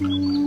Música